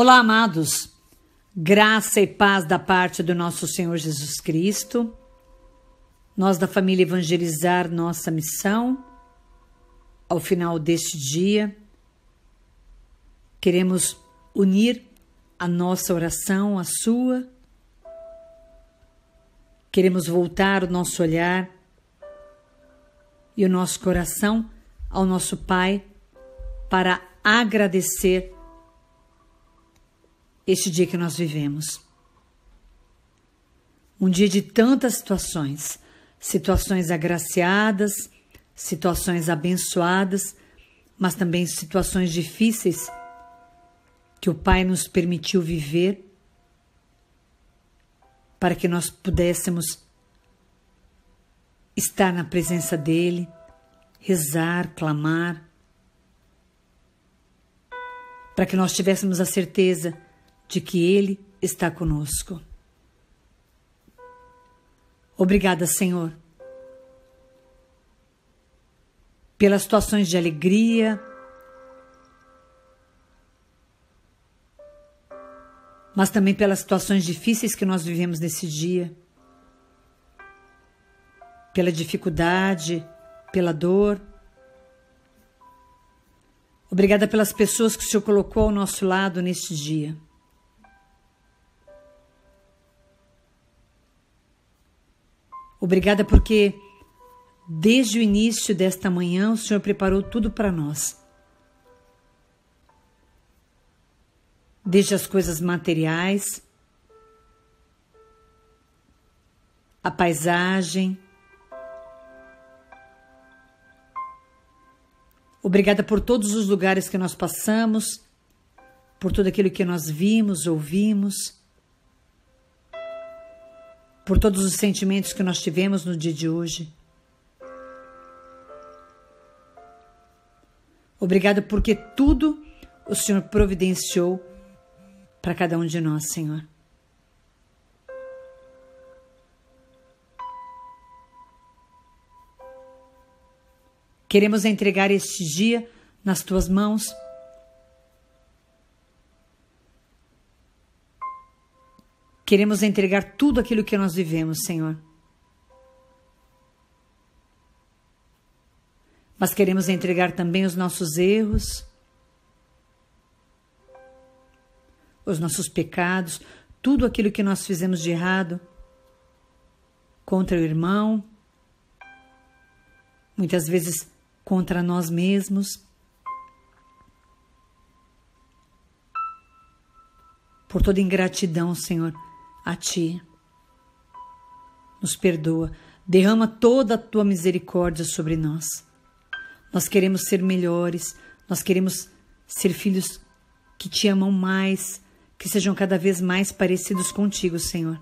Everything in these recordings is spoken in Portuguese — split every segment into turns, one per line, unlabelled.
Olá, amados. Graça e paz da parte do nosso Senhor Jesus Cristo. Nós da família Evangelizar nossa missão. Ao final deste dia, queremos unir a nossa oração à sua. Queremos voltar o nosso olhar e o nosso coração ao nosso Pai para agradecer este dia que nós vivemos. Um dia de tantas situações, situações agraciadas, situações abençoadas, mas também situações difíceis que o Pai nos permitiu viver para que nós pudéssemos estar na presença dEle, rezar, clamar, para que nós tivéssemos a certeza de que Ele está conosco. Obrigada, Senhor, pelas situações de alegria, mas também pelas situações difíceis que nós vivemos nesse dia, pela dificuldade, pela dor. Obrigada pelas pessoas que o Senhor colocou ao nosso lado neste dia. Obrigada porque desde o início desta manhã o Senhor preparou tudo para nós. Desde as coisas materiais, a paisagem. Obrigada por todos os lugares que nós passamos, por tudo aquilo que nós vimos, ouvimos por todos os sentimentos que nós tivemos no dia de hoje. Obrigada porque tudo o Senhor providenciou para cada um de nós, Senhor. Queremos entregar este dia nas tuas mãos Queremos entregar tudo aquilo que nós vivemos, Senhor. Mas queremos entregar também os nossos erros, os nossos pecados, tudo aquilo que nós fizemos de errado contra o irmão, muitas vezes contra nós mesmos. Por toda ingratidão, Senhor a Ti. Nos perdoa, derrama toda a Tua misericórdia sobre nós. Nós queremos ser melhores, nós queremos ser filhos que Te amam mais, que sejam cada vez mais parecidos contigo, Senhor.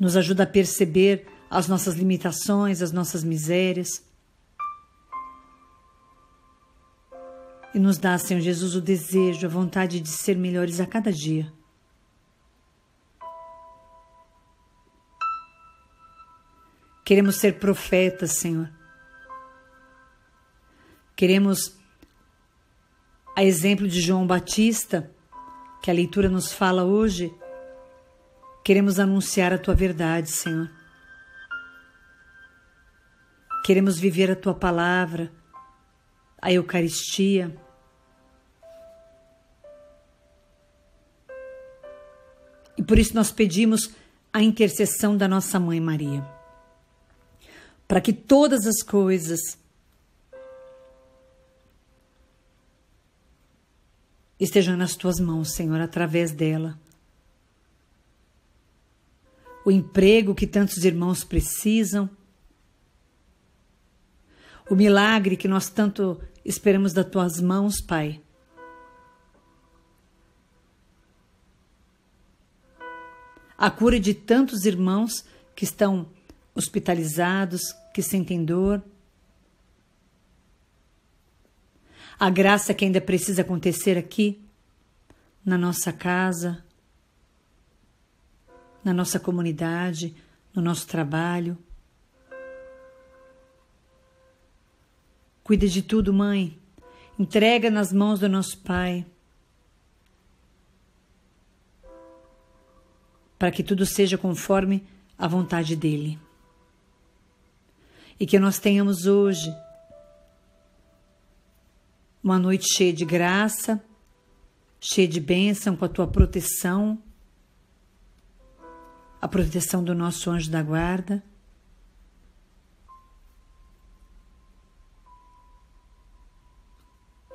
Nos ajuda a perceber as nossas limitações, as nossas misérias e nos dá, Senhor Jesus, o desejo, a vontade de ser melhores a cada dia. Queremos ser profetas, Senhor. Queremos, a exemplo de João Batista, que a leitura nos fala hoje, queremos anunciar a tua verdade, Senhor. Queremos viver a tua palavra a Eucaristia. E por isso nós pedimos a intercessão da nossa mãe Maria, para que todas as coisas estejam nas tuas mãos, Senhor, através dela. O emprego que tantos irmãos precisam, o milagre que nós tanto Esperamos das tuas mãos, Pai. A cura de tantos irmãos que estão hospitalizados, que sentem dor. A graça que ainda precisa acontecer aqui, na nossa casa, na nossa comunidade, no nosso trabalho. Cuida de tudo, mãe. Entrega nas mãos do nosso Pai. Para que tudo seja conforme a vontade dele. E que nós tenhamos hoje uma noite cheia de graça, cheia de bênção, com a tua proteção, a proteção do nosso anjo da guarda.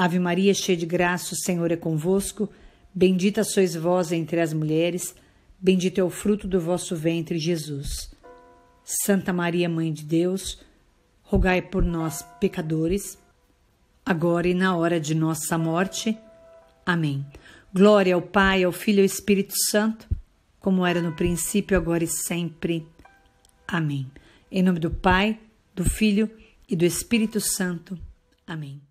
Ave Maria, cheia de graça, o Senhor é convosco. Bendita sois vós entre as mulheres, bendito é o fruto do vosso ventre, Jesus. Santa Maria, Mãe de Deus, rogai por nós, pecadores, agora e na hora de nossa morte. Amém. Glória ao Pai, ao Filho e ao Espírito Santo, como era no princípio, agora e sempre. Amém. Em nome do Pai, do Filho e do Espírito Santo. Amém.